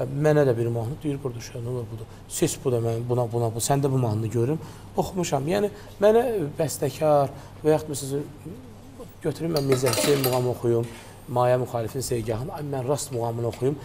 Mənə də bir mahnı deyir burada olur budur. Ses bu da mən buna buna bu. Səndə bu mahnını görürüm. Oxumuşam. Yəni mənə bəstəkar və yaxud məsələn götürüm mən Mirzə Hüseyn muğamı oxuyum, Maya müxalifin segahını, mən rast muğamını oxuyum.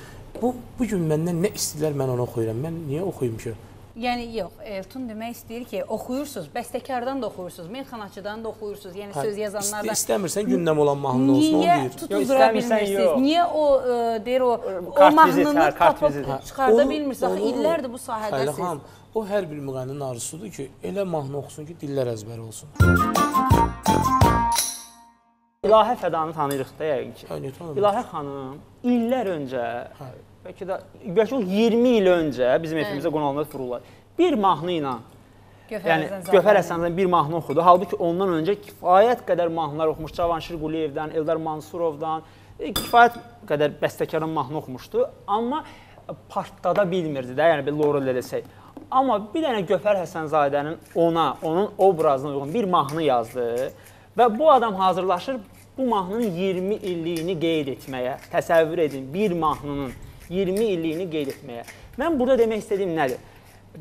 Bu bu gün məndən nə istəyirlər mən onu oxuyuram. Mən niyə oxuyum ki? Yəni yox, Elton demək istəyir ki, oxuyursunuz, bəstəkardan da oxuyursunuz, meyxanaçıdan da oxuyursunuz, yəni söz yazanlardan. İst istəmirsən gündəm olan mahnı olsun, onu Niyə deyir. tutundura Yox, istəmirsən, bilmirsiniz? Niyə o ə, deyir o o mahnını hə, tapıb. Hə, çıxarda bilmirsiniz. İllərdir bu Xəylə sahədəsiz. xanım, o hər bir müğənninin arzusudur ki, elə mahnı oxusun ki, dillər əzbəri olsun. İlahə Fədanı tanıyırıq da yəqin ki. Hə, niyə? İlahə xanım illər öncə, Hə. Bəlkə də o 20 il öncə bizim efimizə qonağımız vururlar. Bir mahnı ilə Gövhər Yəni. Gövhər Həsənzadə bir mahnı oxudu. Halbuki ondan öncə kifayət qədər mahnılar oxumuş. Cavanşir Quliyevdən, Eldar Mansurovdan, e, kifayət qədər bəstəkarın mahnı oxumuşdu, amma partlada bilmirdi də, yəni bir Laurel desək. Amma bir dənə Gövhər Həsənzadənin ona, onun obrazına uyğun bir mahnı yazdı və bu adam hazırlaşır bu mahnının 20 illiyini qeyd etməyə. Təsəvvür edin, bir mahnının 20 illiyini qeyd etməyə. Mən burada demək istədiyim nədir?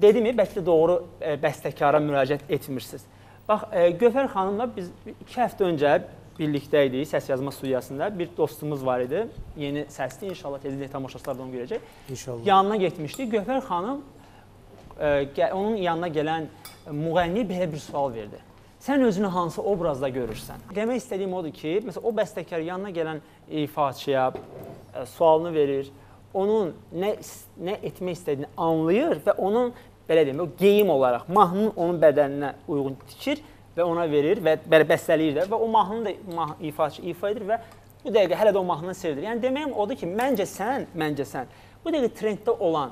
Dedimi, bəlkə doğru e, bəstəkara müraciət etmirsiniz. Bax, e, Gövhər xanımla biz 2 həftə öncə birlikdə idik səs yazma studiyasında. Bir dostumuz var idi. Yeni səsli, inşallah tezliklə tamaşaçılar da onu görəcək. İnşallah. Yanına getmişdik. Gövhər xanım e, onun yanına gələn müğənni belə bir sual verdi. Sən özünü hansı obrazda görürsən? Demək istədiyim odur ki, məsələn o bəstəkar yanına gələn ifaçıya e, sualını verir. Onun nə nə etmək istədiyini anlayır və onun belə deyim, o geyim olaraq mahnının onun bədəninə uyğun tikir və ona verir və belə bəstələyir də və o mahnını da mah ifaçı ifa edir və bu dəqiqə hələ də o mahnını sevdir. Yəni deməyim odur ki, məncə sən, məncə sən bu dəqiqə trenddə olan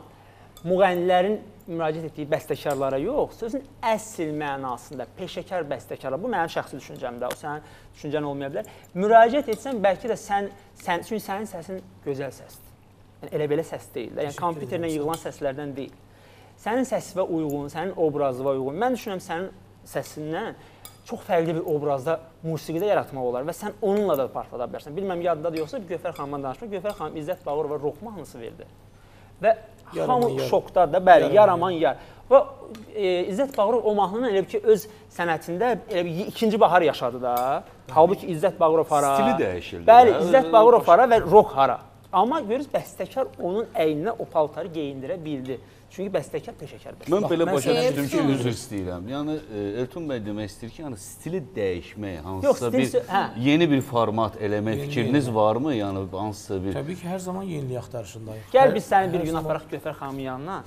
müğənnilərin müraciət etdiyi bəstəkarlara yox, sözün əsl mənasında peşəkar bəstəkara, bu mənim şəxsi düşüncəmdir, o sənin düşüncən olmaya bilər. Müraciət etsən bəlkə də sən, sən çünki sənin səsin gözəl səsdir. Yəni elə belə səs deyil də. Yəni kompüterlə yığılan səslərdən deyil. Sənin səsinə uyğun, sənin obrazına uyğun. Mən düşünürəm sənin səsindən çox fərqli bir obrazda musiqidə yaratmaq olar və sən onunla da partlada bilərsən. Bilməm yadındadır yoxsa Gövhər xanımdan danışmaq. Gövhər xanım İzzət Bağırova rock mahnısı verdi. Və hamı şokdadır da, bəli, Yaraman yar. Və e, İzzət Bağırov o mahnını elə ki öz sənətində elə bir ikinci bahar yaşadı da. Halbuki İzzət Bağırov hara? Stili dəyişildi Bəli. İzzət Bağırov hara və rock hara. Amma görürsüz bəstəkar onun əyninə o paltarı geyindirə bildi. Çünki bəstəkar peşəkar bəstəkar. Mən belə başa düşdüm ki, üzr istəyirəm. Yəni e, Elton bəy demək istəyir ki, yəni stili dəyişmək, Yox, hansısa stil bir hə. yeni bir format eləmək fikriniz varmı? Yəni hansısa bir Təbii ki, hər zaman yenilik axtarışındayıq. Gəl biz səni bir gün aparaq Gövhər xanımın yanına.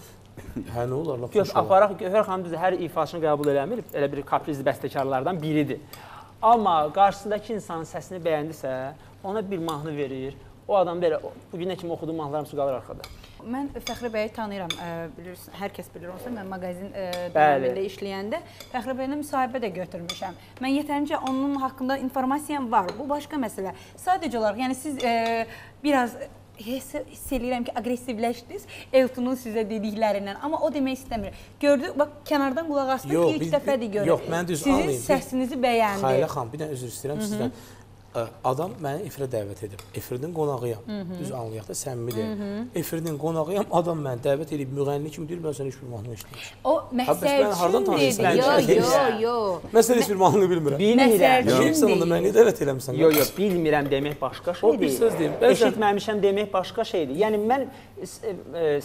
Hə, nə olar? olar. aparaq Gövhər xanım düzdür hər ifaçını qəbul eləmir. Elə bir kaprizli bəstəkarlardan biridir. Amma qarşısındakı insanın səsini bəyəndisə, ona bir mahnı verir. O adam belə bu günə kimi oxuduğum mahnılar hamısı qalır arxada. Mən Fəxri bəyi tanıyıram. Bilirsən, hər kəs bilir olsa mən mağazin ə, Bəli. dövründə işləyəndə Fəxri bəylə müsahibə də götürmüşəm. Mən yetərincə onun haqqında informasiyam var. Bu başqa məsələ. Sadəcə olaraq, yəni siz ə, biraz hiss, hiss eləyirəm ki, aqressivləşdiniz Eltonun sizə dediklərindən, amma o demək istəmir. Gördü, bax kənardan qulaq asdıq, Yox, ilk biz- dəfədir görürük. yox, mən düz Sizin anlayın. səsinizi bəyəndi. Xayla xan, bir dənə üzr istəyirəm sizdən. Ə, Adam məni efirə dəvət edib. Efirinin qonağıyam. Düz anlayaq da səmimi deyil. Efirinin qonağıyam. Adam məni dəvət edib müğənni kimi deyir, mən sənə heç bir mahnı eşitməmişəm. O məsəl üçün dedi. Yo, yo, yo. Mən sənə heç bir mahnı bilmirəm. Bilmirəm. Kimsən onda məni dəvət eləmisən? Yo, yo, bilmirəm demək başqa şeydir. O bir söz deyil. Eşitməmişəm demək başqa şeydir. Yəni mən s- e,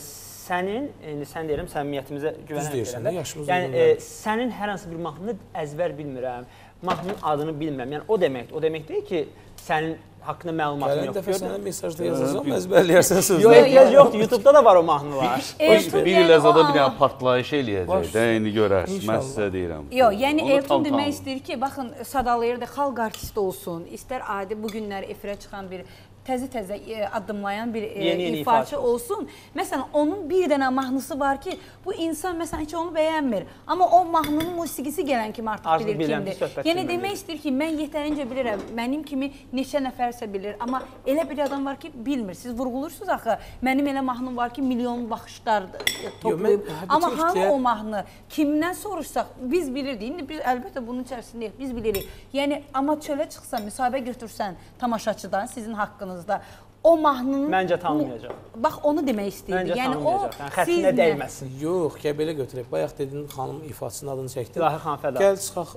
sənin indi sən deyirəm səmimiyyətimizə güvənərək deyirəm Yəni e, sənin hər hansı bir mahnını əzbər bilmirəm. Mahnının adını bilmirəm. Yəni o deməkdir. O demək deyil ki, sənin haqqında məlumatın Gələn dəfə yoxdur. sənə mesajda yazacağam, əzbərləyərsən Yox, sözləri. ehtiyac yoxdur. YouTube-da da var o mahnılar. Bir il əzada bir dənə partlayış eləyəcək də, indi görərsiniz. Mən sizə deyirəm. Yox, yəni Elton demək istəyir ki, baxın sadalayırdı xalq artisti olsun, istər adi bu günlər efirə çıxan bir təzə-təzə e, addımlayan bir e, Yeni-yeni ifaçı ifaçı olsun. Məsələn, onun bir dənə mahnısı var ki, bu insan məsələn heç onu bəyənmir. Amma o mahnının musiqisi gələn kimi artıq Artıq bilir kimdir. Yəni demək istəyir ki, mən yetərincə bilirəm. Mənim kimi neçə nəfərsə bilir. Amma elə bir adam var ki, bilmir. Siz vurğulursunuz axı. Mənim elə mahnım var ki, milyon baxışlar toplayıb. mən- hə, Amma bütün hanı ixtiyar- o mahnı kimdən soruşsaq biz bilirdik. İndi biz əlbəttə bunun içərisindəyik. Biz bilirik. Yəni amma çölə çıxsan, müsahibə götürsən tamaşaçıdan sizin haqqınızda o mahnının Məncə tanımayacaq. Bax onu demək istəyirdi. Məncə Yəni o. Yəni xəttinə sizlə- dəyməsin. Yox, gəl belə götürək. Bayaq dedin xanım ifaçısının adını çəkdin. İlahi xan fəda. Gəl çıxaq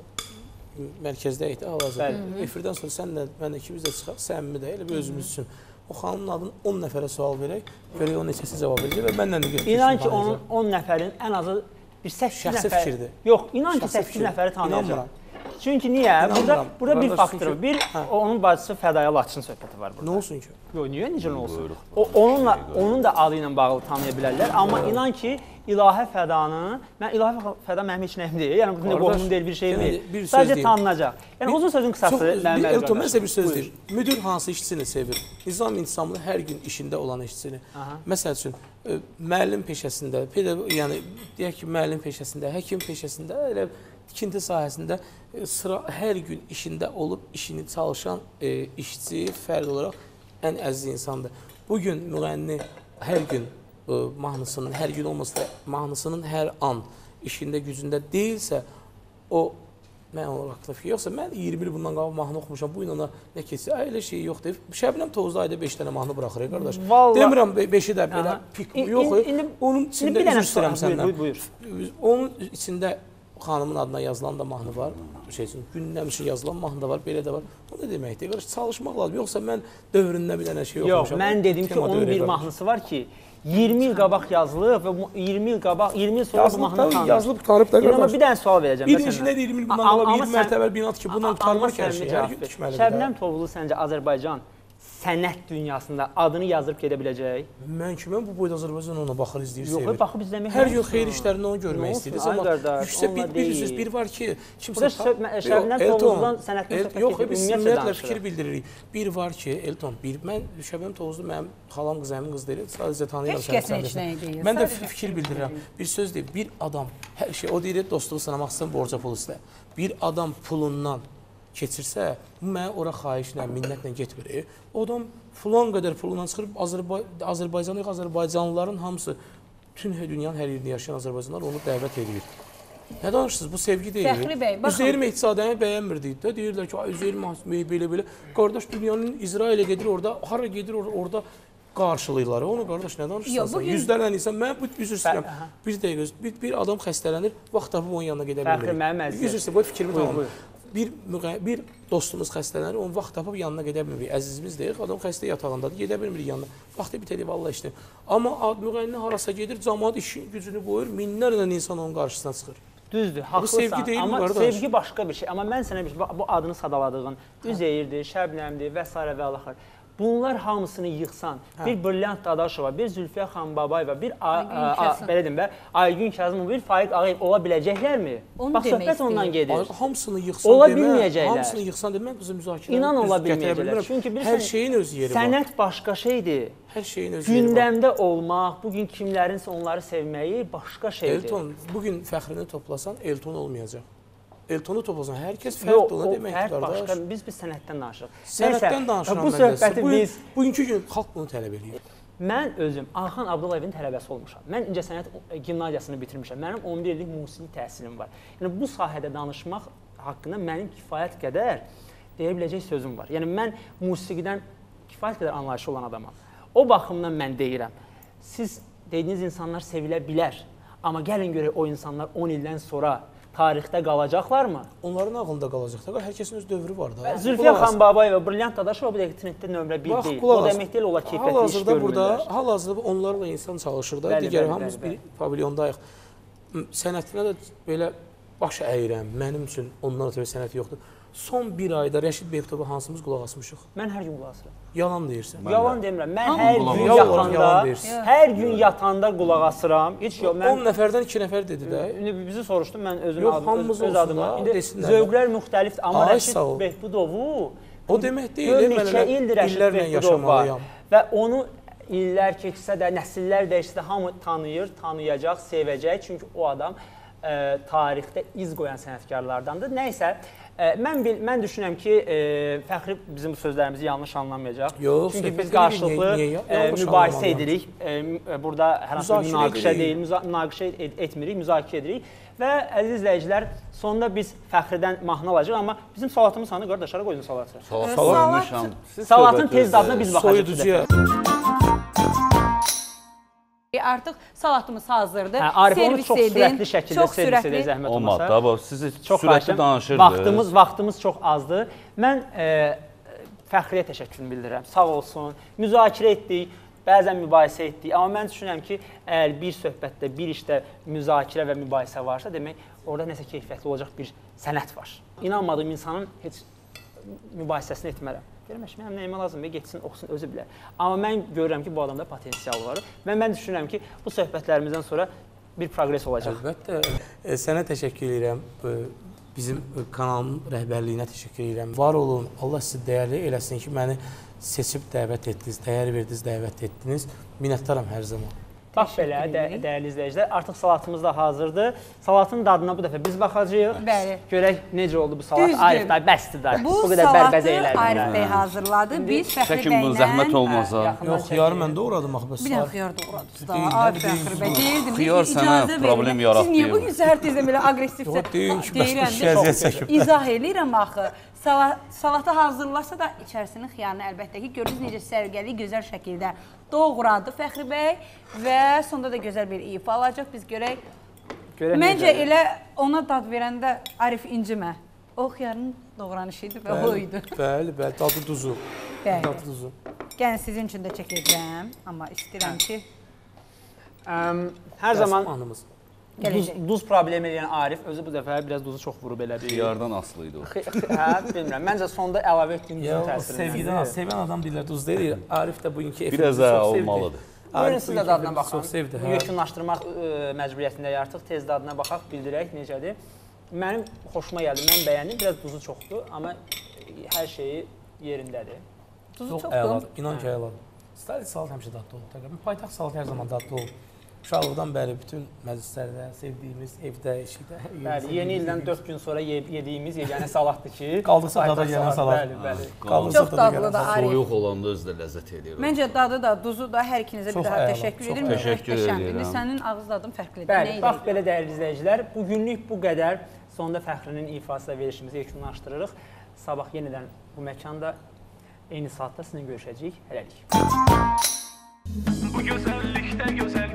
mərkəzdə idi hal-hazırda. Bəli. Efirdən sonra sənlə mən ikimiz də çıxaq, səmimi də elə bir özümüz üçün. O xanımın adını 10 nəfərə sual verək, görək o neçəsi cavab verəcək və mənlə də götürək. İnan ki, onun 10 nəfərin ən azı bir 8 Şəxsi nəfər. fikirdir. Yox, inan ki, Şəxsi 8 fikir. nəfəri tanıyacaq. Çünki niyə? Burada burada bir faktor. Bir onun bacısı Fədaya Laçın söhbəti var Nə burada. olsun ki? Yox, niyə necə nə olsun? O onunla onun da adı ilə bağlı tanıya bilərlər, amma inan ki, İlahə Fədanı, mən İlahə Fəda mənim heç nəyim deyil. Yəni bu nə qohumum deyil, bir şeyim yəni deyil. bir Sadəcə deyim. tanınacaq. Yəni uzun sözün qısası mənim bir, Elton, mən sizə bir söz deyim. Müdür hansı işçisini sevir? Nizam intisamlı hər gün işində olan işçisini. Aha. Məsəl üçün, ə, müəllim peşəsində, yəni deyək ki, müəllim peşəsində, həkim peşəsində, elə tikinti sahəsində ə, sıra hər gün işində olub işini çalışan ə, işçi fərd olaraq ən əziz insandır. Bu gün müğənni hər gün ə, mahnısının, hər gün olmasa da mahnısının hər an işində, gücündə deyilsə, o mən o haqda fikir yoxsa mən 20 il bundan qabaq mahnı oxumuşam. Bu il ona nə keçsə, elə şey yoxdur. Şəbnəm Tovuzda ayda 5 dənə mahnı buraxır, qardaş. Vallahi- Demirəm 5-i də belə pik İn- yox. in- indi- Onun İndi içində üzr istəyirəm səndən. Buyur, buyur. Onun içində xanımın adına yazılan da mahnı var. Şey üçün gündəm üçün yazılan mahnı da var, belə də var. O nə deməkdir? Qardaş çalışmaq lazım. Yoxsa mən dövründə bir dənə şey Yox, oxumuşam. mən dedim ki, onun bir qardaş. mahnısı var ki, 20 il qabaq yazılıb və bu 20 il qabaq, 20 il sonra bu mahnı tanınır. yazılıb tanıb da İndi amma qardaş. bir dənə sual verəcəm. Bir mən işində səndən. 20 il bundan qabaq amma 20 sən- mərtəbə bina ki, bundan səmimi hər şey. Şəbnəm Tovuzlu səncə Azərbaycan sənət dünyasında adını yazıb gedə biləcək? Mən ki, mən bu boyda Azərbaycan ona baxır, izləyir, Yox, sevir. baxıb izləmək Hər gün xeyir işlərində onu görmək ay Amma yüksək bir, onunla bir, deyil. var ki, kimsə Burada Yox, Elton, Tovuzdan sənətini söhbət Yox, biz ümumiyyətlə fikir bildiririk. Bir var ki, Elton, bir mən Şəbnəm Tovuzlu mənim xalam qız, əmin qız deyil. Sadəcə tanıyıram Heç səni, kəsin heç nəyi deyil. Mən də fikir bildirirəm. Bir söz deyir, bir adam hər şey o deyir, dostluğu sınamaq istəyən borca pul istə. Bir adam pulundan keçirsə, bu mənə ora xahişlə, minnətlə getmir. O adam filan qədər pulundan çıxır, Azərbaycan Azərbaycanlı Azərbaycanlıların hamısı bütün dünyanın hər yerində yaşayan Azərbaycanlılar onu dəvət edir. Nə danışırsınız? Bu sevgi deyil. Fəxri bəy, baxın. Üzeyir Mehdizadəni bəyənmirdik də. Deyirlər ki, Üzeyir Mehdizadəni belə belə. Qardaş dünyanın İsrailə gedir orada, hara gedir orada, orada qarşılayırlar. Onu qardaş nə danışırsan? Yox, sən? bu gün- Yüzlərlə insan mən bu üzr istəyirəm. Bir dəqiqə bir, bir adam xəstələnir, vaxt tapıb onun yanına gedə Fəxri, bilmir. mənim əzizim. Üzr istəyirəm, bu fikrimi tamam. Bir bir dostumuz xəstələnir, onun vaxt tapıb yanına gedə bilmirik. Əzizimiz deyil, adam xəstə yatağındadır, gedə bilmirik yanına. Vaxtı bitəli vallah işləyir. Amma ad müğənni harasa gedir, cəmaət işin gücünü qoyur, minlərlə insan onun qarşısına çıxır. Düzdür, haqlısan. sevgi deyil amma bu, qardaş. sevgi başqa bir şey. Amma mən sənə bir bu adını sadaladığın Üzeyirdir, Şəbnəmdir və s. və alaxır. Bunlar hamısını yığsan, bir Brilliant Dadaşova, bir Zülfiyə xan Babayeva, bir A- Aygün A- A- belə deyim və Aygün Kazımov, bir Faiq Ağayev ola biləcəklərmi? Onu Bax demək söhbət ondan istəyir. gedir. Ay, Hamısını yığsan Ola demə, bilməyəcəklər. Hamısını yığsan demə, qızı müzakirə. İnan ola bilməyəcəklər. bilmirəm. Çünki bilirsən, hər şeyin öz yeri var. Sənət başqa şeydir. Hər şeyin öz yeri var. Gündəmdə olmaq, bu gün kimlərinsə onları sevməyi başqa şeydir. Elton, bu gün fəxrini toplasan Elton olmayacaq. Eltonu toplasan hər kəs fərd ona o demək fərd qardaş. başqa, biz biz sənətdən danışırıq. Sənətdən danışıram Bu söhbəti biz bugünkü gün xalq bunu tələb eləyir. Mən özüm Arxan Abdullayevin tələbəsi olmuşam. Mən incəsənət gimnaziyasını bitirmişəm. Mənim 11 illik musiqi təhsilim var. Yəni bu sahədə danışmaq haqqında mənim kifayət qədər deyə biləcək sözüm var. Yəni mən musiqidən kifayət qədər anlayışı olan adamam. O baxımdan mən deyirəm, siz dediyiniz insanlar sevilə bilər. Amma gəlin görək o insanlar 10 ildən sonra tarixdə qalacaqlarmı? Onların ağlında qalacaq da. Hər kəsin öz dövrü var da. Zülfiyə xan Babayeva, Brilliant Dadaşova bu dəqiqə trenddə nömrə 1 Bax, deyil. O demək deyil onlar keyfiyyətli iş Hal-hazırda görmürlər. burada, hal-hazırda onlarla insan çalışır da. Digər hamımız bir pavilyondayıq. Sənətinə də belə baş əyirəm. Mənim üçün ondan ötürü sənət yoxdur. Son bir ayda Rəşid Beytova hansımız qulaq asmışıq? Mən hər gün qulaq asıram. Yalan deyirsən. Yalan demirəm. Mən hər gün yatanda, hər gün yatanda qulaq asıram. Heç yox, 10 mən nəfərdən 2 nəfər dedi də. İndi bizi soruşdun, mən özüm Yox, adım, öz, öz adıma. İndi də. zövqlər müxtəlifdir, amma Ay, Rəşid. Behbudovu O demək deyil, mən neçə elə ildir Rəşid illərlə var yaşamalıyam. və onu illər keçsə də, nəsillər dəyişsə də hamı tanıyır, tanıyacaq, sevəcək. Çünki o adam ə, tarixdə iz qoyan sənətkarlardandır. Nəysə, ə, mən bil, mən düşünürəm ki, ə, Fəxri bizim bu sözlərimizi yanlış anlamayacaq. Yox, Çünki biz qarşılıqlı niyə- niyə- ə, mübahisə edirik. Ə, burada hər hansı münaqişə deyil, münaqişə et etmirik, müzakirə edirik və əziz izləyicilər, sonda biz Fəxridən mahnı alacağıq, amma bizim salatımız hanı qardaşlara qoyun salatı. Salat Salat-. Siz Salatın tez dadına biz baxacağıq. Soyuducuya E, Artıq salatımız hazırdır. Hə, Arif onu Servis çox edin. sürətli şəkildə Çox servis sürətli. edə zəhmət olmasa. da, bax sizi Çox sürətli danışırdınız. Vaxtımız vaxtımız çox azdır. Mən e, Fəxriyə təşəkkürümü bildirirəm. Sağ olsun. Müzakirə etdik, bəzən mübahisə etdik, amma mən düşünürəm ki, əgər bir söhbətdə, bir işdə müzakirə və mübahisə varsa, demək orada nəsə keyfiyyətli olacaq bir sənət var. İnanmadığım insanın heç mübahisəsini etmərəm. Deyirəm, "Əş, mənim nəyimə lazımdır, getsin, oxusun, özü bilər." Amma mən görürəm ki, bu adamda potensial var və mən düşünürəm ki, bu söhbətlərimizdən sonra bir proqres olacaq. Əlbəttə e, sənə təşəkkür edirəm. E, Bizim kanalın rəhbərliyinə təşəkkür edirəm. Var olun. Allah sizi dəyərli eləsin ki, məni seçib dəvət etdiniz, dəyər verdiniz, dəvət etdiniz. Minnətdaram hər zaman. Bax belə, də, dəyərli izləyicilər, artıq salatımız da hazırdır. Salatın dadına bu dəfə biz baxacağıq. Bəli. Görək necə oldu bu salat. Düzdür. Arif day, bəsdir day. Bu, qədər salatı bərbəzə elədim. Arif də. bəy hazırladı. Biz Fəxri Çəkin bu bəylə zəhmət olmasa. yaxından Yox, xiyarı mən doğradım axı bəs. Bir dənə xiyar doğradınız da. Arif Fəxri bəy deyirdim. Xiyar sənə problem Siz yaratdı. niyə bu gün səhər tezdən belə bu Deyirəm. İzah eləyirəm axı. Sala salatı hazırlasa da içərisinin xiyarını əlbəttə ki, görürsüz necə səliqəli, gözəl şəkildə doğradı Fəxri bəy və sonda da gözəl bir ifa alacaq. Biz görək. Görək Məncə necədir. elə ona dad verəndə Arif incimə. O xiyarın doğranışı idi və o idi. Bəli, bəli, dadı duzu. Bəli. Dadı duzu. Gəlin sizin üçün də çəkəcəm, amma istəyirəm ki, Əm, hər zaman Anımız. Duz, gələcək. duz problemi eləyən Arif özü bu dəfə biraz duzu çox vurub elə bir. Xiyardan asılı idi o. Xi- xi- Hə, bilmirəm. Məncə sonda əlavə etdiyim Ya, duzun o təsirindən. sevgidən az, sevən adam deyirlər duz deyir. Arif də bugünkü efirimizi Biraz daha çox sevdi. olmalıdır. Buyurun siz də bugünkü dadına efirimizi baxın. Çox sevdi. Hə. Yekunlaşdırmaq ə, məcburiyyətindəyik artıq. Tez dadına baxaq, bildirək necədir. Mənim xoşuma gəldi, mən bəyəndim. Biraz duzu çoxdur, amma hər şeyi yerindədir. Tuzu Çox çoxdur. əladır. İnan ki, əladır. Stalit salat həmişə dadlı olur. Təqribən paytaxt salat hər zaman dadlı olur. Uşaqlıqdan bəri bütün məclislərdə, sevdiyimiz evdə, eşikdə. Bəli, yeni ildən 4 gün sonra ye yediyimiz yeganə salatdır ki, Qaldıqsa dada gələn salat. Bəli, bəli. Qalırsa Çox da dadlı da gələn Arif. Soyuq olanda özü də ləzzət edir. Məncə dadı da, duzu da hər ikinizə bir daha təşəkkür edirəm. Təşəkkür edirəm. sənin ağız dadın fərqlidir. Bəli, Nə bax belə dəyərli izləyicilər, bu günlük bu qədər. Sonda Fəxrinin ifası ilə verilişimizi yekunlaşdırırıq. Sabah yenidən bu məkanda eyni saatda sizinlə görüşəcəyik. Hələlik. Bu gözəllikdə gözəl